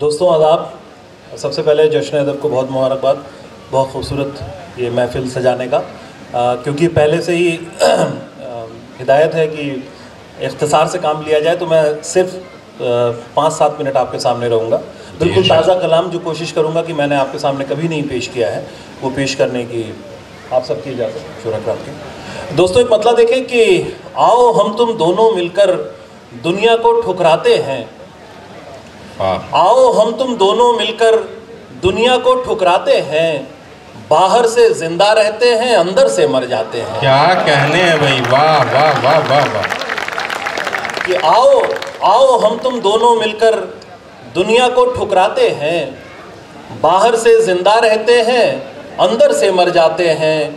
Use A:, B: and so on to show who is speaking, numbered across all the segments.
A: دوستوں آداب سب سے پہلے جشن ادب کو بہت مبارکباد بہت خوبصورت یہ محفل سجانے کا آ، کیونکہ پہلے سے ہی ہدایت ہے کہ اختصار سے کام لیا جائے تو میں صرف آ، پانچ سات منٹ آپ کے سامنے رہوں گا۔ بالکل تازہ کلام جو کوشش کروں گا کہ میں نے آپ کے سامنے کبھی نہیں پیش کیا ہے وہ پیش کرنے کی آپ سب کی اجازت شور آپ کی۔ دوستوں ایک مطلب دیکھیں کہ آؤ ہم تم دونوں مل کر دنیا کو ٹھکراتے ہیں۔ آؤ ہم تم دونوں مل کر دنیا کو ٹھکراتے ہیں۔ باہر سے زندہ رہتے ہیں اندر سے مر جاتے ہیں۔
B: کیا کہنے ہیں بھائی؟ واہ واہ واہ واہ واہ۔
A: کہ آؤ آؤ ہم تم دونوں مل کر دنیا کو ٹھکراتے ہیں۔ باہر سے زندہ رہتے ہیں اندر سے مر جاتے ہیں۔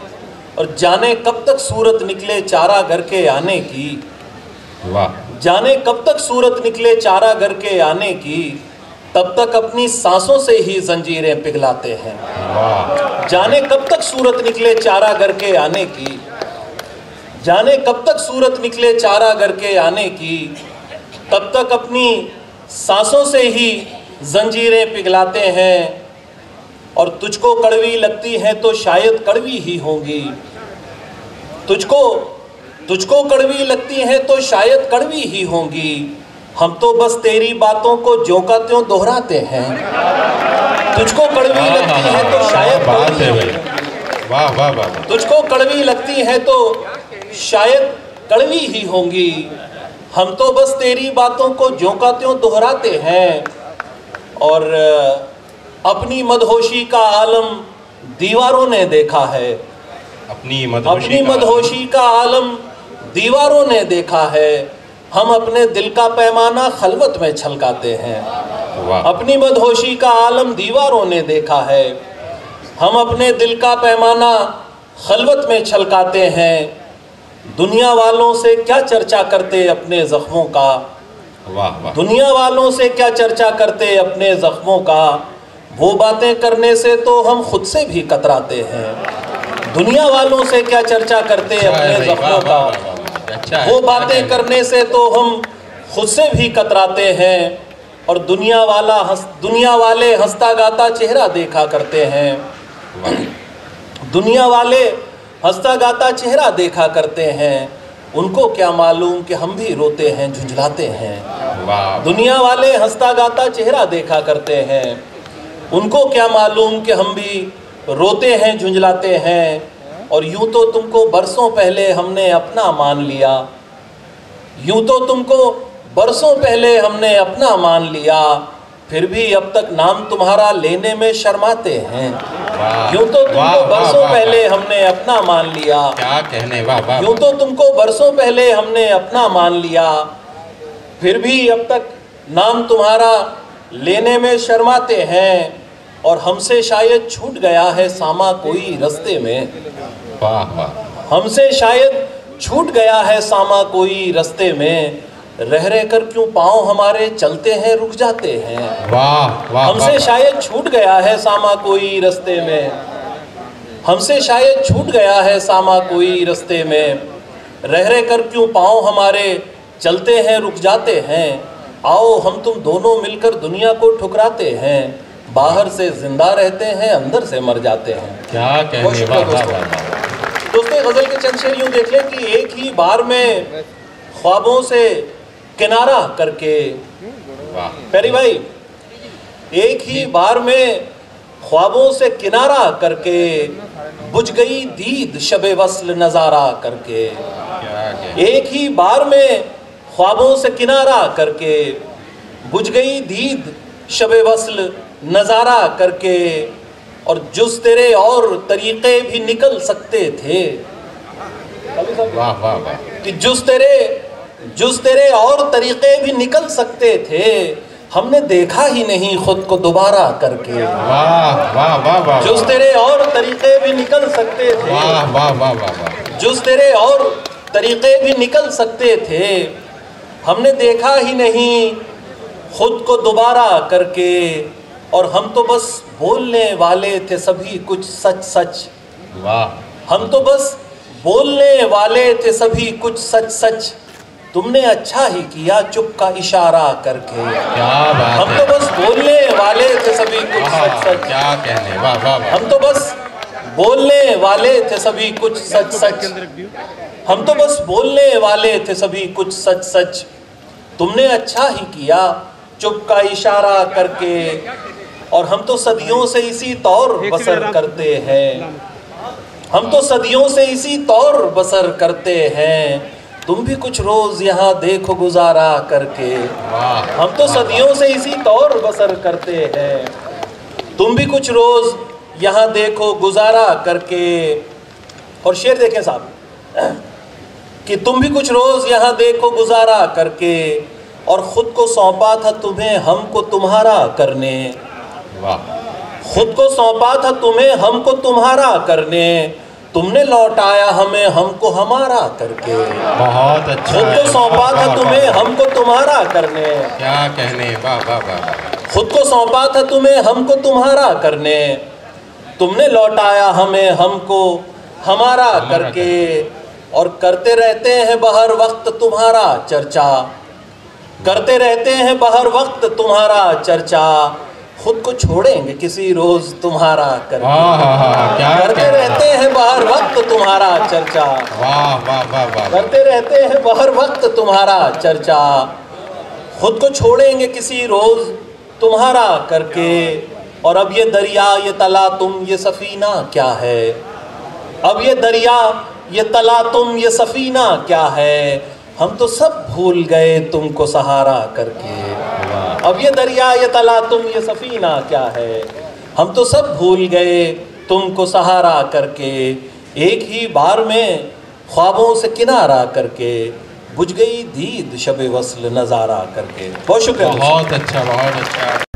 A: اور جانے کب تک صورت نکلے چارہ گھر کے آنے کی۔
B: واہ۔
A: جانے کب تک صورت نکلے چارہ گھر کے آنے کی، تب تک اپنی سانسوں سے ہی زنجیریں پگھلاتے ہیں۔ جانے کب تک صورت نکلے چارہ گھر کے آنے کی، جانے کب تک صورت نکلے چارہ گھر کے آنے کی، تب تک اپنی سانسوں سے ہی زنجیریں پگھلاتے ہیں۔ اور تجھ کو کڑوی لگتی ہیں تو شاید کڑوی ہی ہوں گی۔ تجھ کو تجھ کو کڑوی لگتی ہیں تو شاید کڑوی ہی ہوں گی۔ ہم تو بس تیری باتوں کو جو کا تیوں دہراتے ہیں۔ تجھ کو کڑوی لگتی ہیں تو شاید تجھ کو کڑوی لگتی ہے تو شاید کڑوی ہی ہوں گی۔ ہم تو بس تیری باتوں کو جو کا تیوں دہراتے ہیں۔ اور اپنی مدہوشی کا عالم دیواروں نے دیکھا ہے۔
B: اپنی مدہوشی کا
A: عالم دیواروں نے دیکھا ہے ہم اپنے دل کا پیمانہ خلوت میں چھلکاتے ہیں۔ اپنی مدہوشی کا عالم دیواروں نے دیکھا ہے۔ ہم اپنے دل کا پیمانہ خلوت میں چھلکاتے ہیں۔ دنیا والوں سے کیا چرچا کرتے اپنے زخموں کا؟ دنیا والوں سے کیا چرچا کرتے اپنے زخموں کا؟ وہ باتیں کرنے سے تو ہم خود سے بھی کتراتے ہیں۔ دنیا والوں سے کیا چرچا کرتے
B: ہے
A: اپنے زخموں کا؟
B: اچھا
A: وہ
B: کیا
A: باتیں کرنے سے تو ہم خود سے بھی کتراتے ہیں اور دنیا والا دنیا والے ہنستا گاتا چہرہ دیکھا کرتے ہیں۔ دنیا والے ہنستا گاتا چہرہ دیکھا کرتے ہیں۔ ان کو کیا معلوم کہ ہم بھی روتے ہیں جھنجھلاتے ہیں۔ دنیا والے ہنستا گاتا چہرہ دیکھا کرتے ہیں۔ ان کو کیا معلوم کہ ہم بھی روتے ہیں جھنجھلاتے ہیں۔ اور یوں تو تم کو برسوں پہلے ہم نے اپنا مان لیا۔ یوں تو تم کو برسوں پہلے ہم نے اپنا مان لیا۔ پھر بھی اب تک نام تمہارا لینے میں شرماتے ہیں۔ یوں تو تم کو برسوں پہلے۔ ہم نے اپنا مان لیا۔ یوں تو تم کو برسوں پہلے ہم نے اپنا مان لیا۔ پھر بھی اب تک نام تمہارا لینے میں شرماتے ہیں۔ اور ہم سے شاید چھوٹ گیا ہے ساما کوئی رستے میں۔
B: واہ واہ
A: ہم سے شاید چھوٹ گیا ہے ساما کوئی رستے میں۔ رہ رہ کر کیوں پاؤں ہمارے چلتے ہیں رک جاتے ہیں۔
B: واہ واہ
A: ہم سے شاید چھوٹ گیا ہے ساما کوئی رستے میں۔ ہم سے شاید چھوٹ گیا ہے ساما کوئی رستے میں۔ رہ رہ کر کیوں پاؤں ہمارے چلتے ہیں رک جاتے ہیں۔ آؤ ہم تم دونوں مل کر دنیا کو ٹھکراتے ہیں۔ باہر سے زندہ رہتے ہیں اندر سے مر جاتے ہیں۔
B: کیا کہنے۔ واہ واہ۔
A: دوستوں غزل کے چند شعر یوں دیکھ لیں کہ ایک ہی بار میں خوابوں سے کنارہ کر کے۔ پیری بھائی ایک ہی بار میں خوابوں سے کنارہ کر کے بجھ گئی دید شب وصل نظارہ کر کے۔ ایک ہی بار میں خوابوں سے کنارہ کر کے بجھ گئی دید شب وصل نظارہ کر کے۔ اور جز تیرے اور طریقے بھی نکل سکتے تھے۔ کہ جز تیرے جز تیرے اور طریقے بھی نکل سکتے تھے ہم نے دیکھا ہی نہیں خود کو دوبارہ کر کے۔ جز تیرے اور طریقے بھی نکل سکتے تھے۔ جز تیرے اور طریقے بھی نکل سکتے تھے ہم نے دیکھا ہی نہیں خود کو دوبارہ کر کے۔ اور ہم تو بس بولنے والے تھے سبھی کچھ سچ سچ۔
B: واہ۔
A: ہم تو بس بولنے والے تھے سبھی کچھ سچ سچ۔ تم نے اچھا ہی کیا چپ کا اشارہ کر کے۔
B: کیا بات
A: ہم تو بس بولنے والے
B: کہنے واہ واہ واہ۔
A: ہم تو بس بولنے والے تھے سبھی کچھ سچ سچ۔ ہم تو بس بولنے والے تھے سبھی کچھ سچ سچ۔ تم نے اچھا ہی کیا چپ کا اشارہ کر کے۔ اور ہم تو صدیوں سے اسی طور بسر کرتے ہیں۔ ہم تو صدیوں سے اسی طور بسر کرتے ہیں۔ تم بھی کچھ روز یہاں دیکھو گزارا کر کے۔ ہم تو صدیوں سے اسی طور بسر کرتے ہیں۔ تم بھی کچھ روز یہاں دیکھو گزارا کر کے۔ اور شعر دیکھیں صاحب۔ کہ تم بھی کچھ روز یہاں دیکھو گزارا کر کے۔ اور خود کو سونپا تھا تمہیں ہم کو تمہارا کرنے۔
B: واہ
A: خود کو سونپا تھا تمہیں ہم کو تمہارا کرنے۔ تم نے لوٹایا ہمیں ہم کو ہمارا کر کے۔
B: بہت اچھا۔
A: خود کو سونپا تھا تمہیں ہم کو تمہارا کرنے۔
B: کیا کہنے واہ واہ واہ
A: خود کو سونپا تھا تمہیں ہم کو تمہارا کرنے۔ تم نے لوٹایا ہمیں ہم کو ہمارا کر کے۔ اور کرتے رہتے ہیں بہر وقت تمہارا چرچا۔ کرتے رہتے ہیں بہر وقت تمہارا چرچا۔ خود کو چھوڑیں گے کسی روز تمہارا کر کرتے رہتے ہیں بہر وقت تمہارا چرچا۔ کرتے رہتے ہیں بہر وقت تمہارا چرچا۔ خود کو چھوڑیں گے کسی روز تمہارا کر کے۔ اور اب یہ دریا یہ تلا تم یہ سفینہ کیا ہے؟ اب یہ دریا یہ تلا تم یہ سفینہ کیا ہے؟ ہم تو سب بھول گئے تم کو سہارا کر کے۔ اب یہ دریا، یہ تلا تم یہ سفینہ کیا ہے؟ ہم تو سب بھول گئے تم کو سہارا کر کے۔ ایک ہی بار میں خوابوں سے کنارہ کر کے بجھ گئی دید شب وصل نظارہ کر کے۔ بہت شکریہ۔
B: بہت اچھا بہت اچھا۔